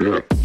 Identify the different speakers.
Speaker 1: Yeah.